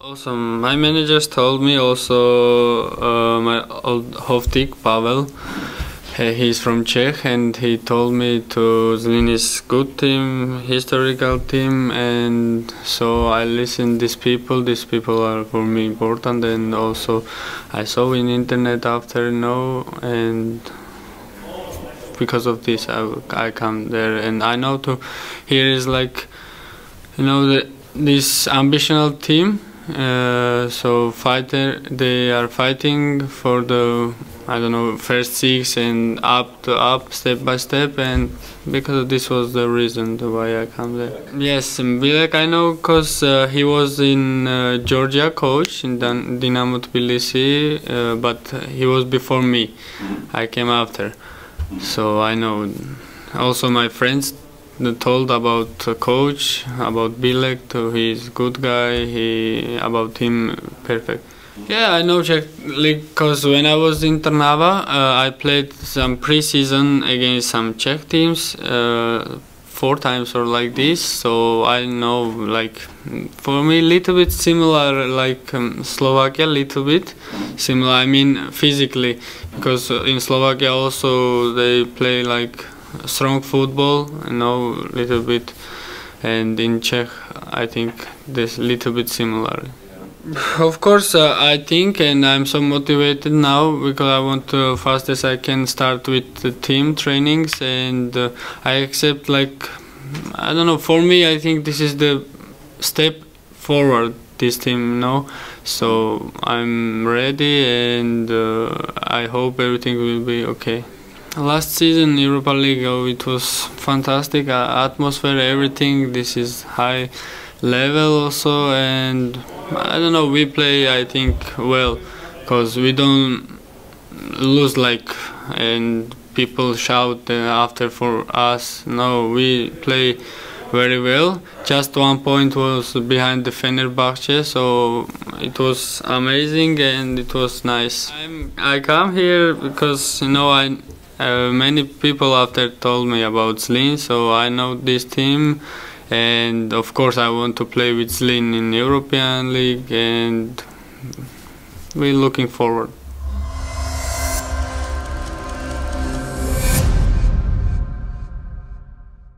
Also, my managers told me also uh, my old Hoftych Pavel. He's from Czech and he told me to Zlin is good team, historical team, and so I listen these people. These people are for me important, and also I saw in internet after now and because of this I, I come there, and I know to here is like you know the, this ambitional team uh, so fighter they are fighting for the I don't know first six and up to up step by step and because this was the reason why I come there. Yes, Bilek I know because uh, he was in uh, Georgia coach in Dan- Dinamo Tbilisi, uh, but he was before me. I came after, so I know. Also, my friends told about coach, about Bilek. He's good guy. He about him perfect. Yeah, I know Czech league because when I was in Trnava, uh, I played some preseason against some Czech teams. Uh, four times or like this so i know like for me little bit similar like um, slovakia a little bit similar i mean physically because in slovakia also they play like strong football you know little bit and in czech i think this little bit similar of course, uh, I think, and I'm so motivated now because I want to fast as I can start with the team trainings, and uh, I accept like I don't know. For me, I think this is the step forward. This team, you know. So I'm ready, and uh, I hope everything will be okay. Last season, Europa League, oh, it was fantastic uh, atmosphere, everything. This is high level also, and I don't know. We play, I think, well, because we don't lose like and people shout uh, after for us. No, we play very well. Just one point was behind the Fenerbahce, so it was amazing and it was nice. I'm, I come here because you know I uh, many people after told me about Zlin, so I know this team and of course I want to play with Zlin in European League and we're looking forward.